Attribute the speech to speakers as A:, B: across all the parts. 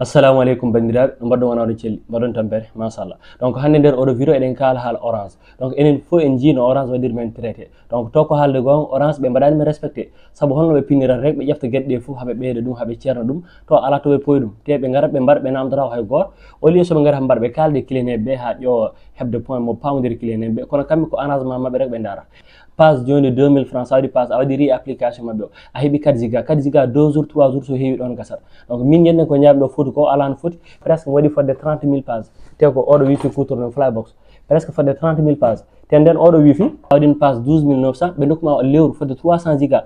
A: assalamu aleykum bandiraɓe. No mbaɗɗon wona oɗo celli. Mbaɗon tampere machallah donc hannde nder oɗo vidéo eɗen kaala haala orange. Donc enen fof en jiino orange waɗir men traité. Donc to ko haalde goonga orange ɓe mbaɗanimi respecté. Saabu holno ɓe pinnirata rek ɓe ƴefta gueɗe ɗe fof haɓe ɓeyda ɗum haɓe ceerna ɗum to ala to ɓe poyi ɗum. Te ɓe ngara ɓe mbaɗa ɓe namdata hay goto. Au lieu soɓe ngara mbaɗa ɓe kalde clineɓe ɓe ha ƴowa heɓde point mo pamodiri clineɓe kono kamɓe ko arrangement mabɓe rek ɓe dara passe joni 2000 francs sawdi passe a waɗiri application mabɓe o a heeɓi 4 giga 4 giga 2 jours 3 jours so heewi ɗon gasat donc min ñanden ko ñaami ɗo foti ko alano foti presque waɗi fodde 30 000 passe te ko oɗo wifi kutorno flybox. Presque fodde 30 000 passe te nden oɗo wifi. A waɗin passe 12 900 ɓe dokkuma lewru fodde 300 giga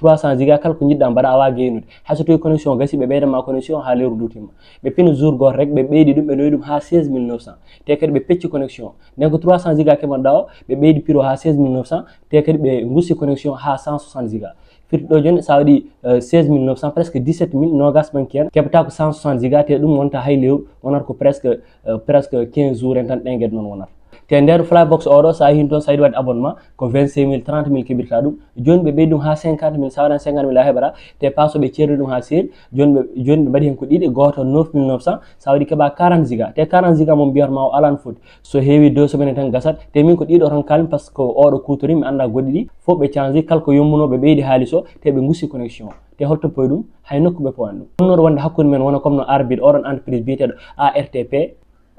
A: 300 giga kala ko jiɗɗa mbaɗa awa wawi geynude hay so tawi connexion gasi ɓe ɓeydama connexion ha lewru dutima ɓe pina jour goto rek ɓe ɓeydi ɗum ɓe noyi ɗum ha 16900 te kadi ɓe pecci connexion. Nden ko 300 giga kemanɗa o ɓe ɓeydi piro ha 16900 te kadi ɓe gussi connexion ha 160 giga. Firtiɗo joni sa waɗi euh, 16900 presque 17000 nogas banki en. Keɓata ko 160 giga te ɗum wonta hay lewru wonata ko presque euh, presque 15 jours en tan ɗen gueɗe noon wonata. te nder flybox oɗo sa yehin toon sa yiɗi waɗde abonnement ko 25 mille 30 mille keɓirta ɗum. Joni ɓe ɓeydi ɗum ha 50 mille sa waɗan 50 mille a heɓata te paso ɓe ceerni ɗum ha seeri joni ɓe joni ɓe mbaɗi hen ko ɗiɗi goto 9 mille 900 sa waɗi keɓa 40 giga. Te 40 giga mo mbiyatma o alan foti so heewi deux semaine tan gasat te min ko ɗiɗo tan kalmi par ce que oɗo kutori mi anda goɗɗi ɗi fof ɓe changi kala ko yommunoɓe ɓeydi haalis o te ɓe gussi connexion te holto poye ɗum hay nokku ɓe powan ɗum ɗum wonde hakkude men wona comme no arbitre oɗon entreprise biyeteɗo artp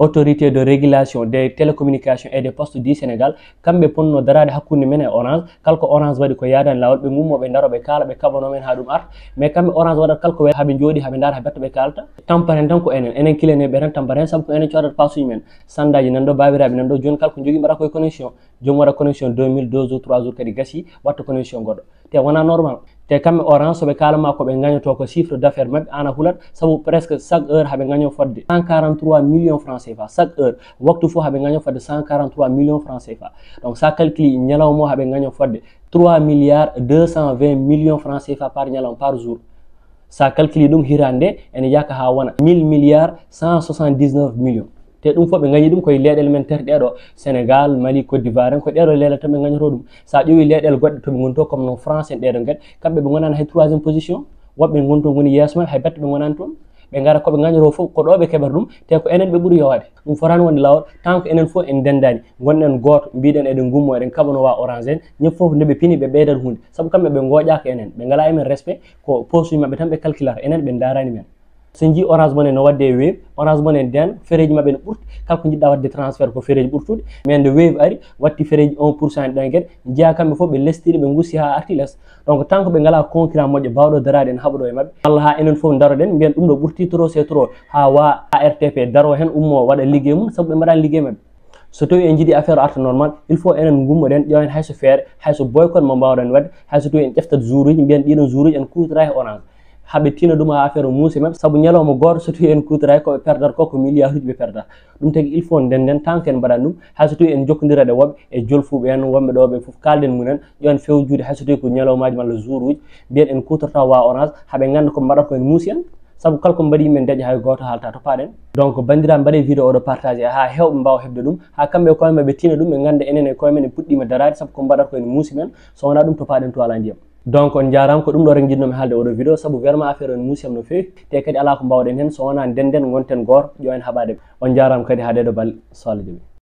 A: autorité de régulation des télécommunications et des postes du sénégal. Kamɓe ponno darade hakkude men e orange. Kala ko orange waɗi ko yadani lawol ɓe gummoɓe daro ɓe kaala ɓe kaɓanomen ha ɗum arta mais kamɓe orange waɗat kala ko haɓe jooɗi haɓe daara ha betta ɓe kalata tamparen tan ko enen enen kilene ɓe tan tamparen saabu ko enen codata pasuji men. Sandaji nanɗo babiraɓe nanɗo joni kala ko jogui mbaɗa koye connexion. Jomum waɗa connexion 2002 jours 3 jours kadi gasi watta connexion goɗɗo. Te wona normal. Te kamɓe orange soɓe kalama koɓe gagnoto ko chiffre d' affaire mabɓe an a hulat saabu presque chaque heure haaɓe gagno fodde. 143 millions franc cfa chaque heure. Waktu fo haaɓe gagno fodde 143 millions franc cfa. Donc sa calcule ñalawma o haaɓe gagno fodde 3 milliards 220 millions franc cfa par ñalawma par jour. Sa calcule ɗum hirande ene yaka ha wona 1000 milliards 179 millions te ɗum fof ɓe gañi ɗum koye leyɗele men tati ɗeɗo sénégal mali côte d'ivoire en ko ɗeɗo leyɗele tan ɓe gañoto ɗum. Sa ƴeewi leyɗele goɗɗe toɓe goni to comme no france en ɗeɗo gueɗe kamɓe ɓe gonani hay troisiéme position woɓɓe gonto goni yeeso men hay batte ɓe gonani toon. Ɓe gara koɓe gañoto fof ko ɗo ɓe keɓata ɗum te ko enen ɓe ɓuuri yowade. Ɗum fotani wonde lawol tant que enen fof en dendani. Gonɗen goto mbiɗen eɗen gummo eɗen kaɓanowa orange en ñin foof ndeɓe pini ɓe ɓeydat hunde. Saabu kamɓe ɓe gooƴaka enen ɓe ngala emen respect ko poste uji mabɓe tan ɓe calculata enen ɓe darani men. so jii orange mone no wadde e wave orange mone nden fereji maɓɓe no ɓurti kala ko jiɗɗa wadde transfert ko fereji ɓurtude. Mais nde wave ari watti fereji 1 pourcent e ɗen gueɗe jeeya kamɓe foof ɓe lestiɗe ɓe gussi ha arti less donc tant que ɓe ngala concurrent moƴƴo bawɗo darade en haɓaɗo e maɓɓe. Walla ha enen foof daroɗen mbiyen ɗum ɗo ɓurti trop c'est trop. Ha wa artp daro hen ummo waɗa ligguey mum saabu ɓe mbaɗani ligguey maɓɓe. So tawi en jiiɗi affaire arta normal il faut enen gummoɗen ƴewen hayso feere hayso boycot mo mbawɗen wadde hayso tawi en ƴeftat jour uji mbiyen ɗiɗon jour uji en kutoraki orange. Haɓe tina ɗum ha affaire muuse mabɓe saabu ñalawma so tawi en kutora koɓe perdata ko ko milliard uji ɓe perdata ɗum tagui il ndenden tant que en mbaɗani ɗum hayso en jokkodira ɗe woɓɓe e jolfuɓe en wonɓe ɗo ɓe foof kalden munen ƴewen fewjude hayso tawi ko ñalawmaji malla jour uji mbiyen en kutorta wa orange haaɓe ganda ko mbaɗata ko en muusi en. Saabu kala ko mbaɗi men daƴa hay goto haalta to paɗen donc bandiraɓe mbaɗe vidéo oɗo partagé ha hewɓe mbawa hebde ɗum ha kamɓe koye maɓe tina ɗum ɓe ganda enen e koye men en puɗɗima darade saabu ko mbaɗata ko en muusi men so wona to paɗen to ala ndiyam donc on jarama ko ɗum ɗo ren jinnomi haalde oɗo vidéo. Saabu vraiment affaire on muusiyam no fewi te kadi ala ko mbawɗen hen so wona ndenden gonten goto ƴowen haaɓade on jarama kadi haaɗeɗo balle so allah jooɓi